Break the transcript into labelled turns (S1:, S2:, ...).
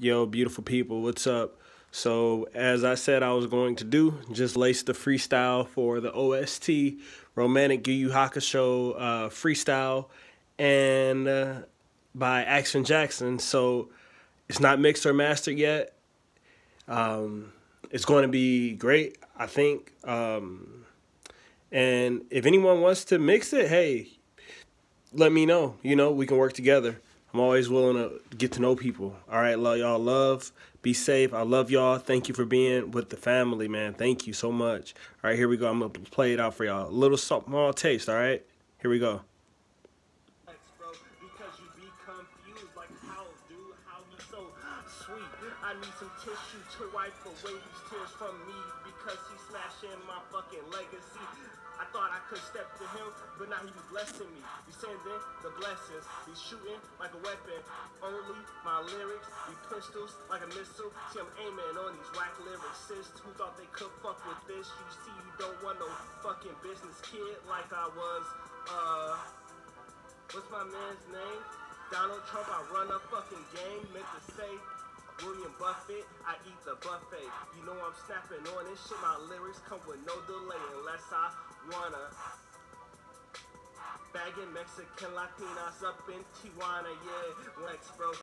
S1: Yo, beautiful people, what's up? So, as I said I was going to do, just lace the freestyle for the OST Romantic Yu Yu Hakusho uh, freestyle and uh, by Action Jackson. So, it's not mixed or mastered yet. Um, it's going to be great, I think. Um, and if anyone wants to mix it, hey, let me know. You know, we can work together. I'm always willing to get to know people. All right, love y'all. Love. Be safe. I love y'all. Thank you for being with the family, man. Thank you so much. All right, here we go. I'm gonna play it out for y'all. A little small taste. All right, here we go. I need some tissue to wipe away these tears from me because he's smashing my fucking legacy. I thought I could step to him, but now he blessing me. He's sending the blessings. He's shooting like a weapon. Only my lyrics, be pistols like a missile. See, I'm aiming on these whack lyricists who thought they could fuck with this. You see, you don't want no fucking business kid like I was. Uh, what's my man's name? Donald Trump, I run a fucking game. Meant to say I eat the buffet. You know I'm snapping on this shit. My lyrics come with no delay unless I wanna. Bagging Mexican Latinas up in Tijuana, yeah. Lex, bro.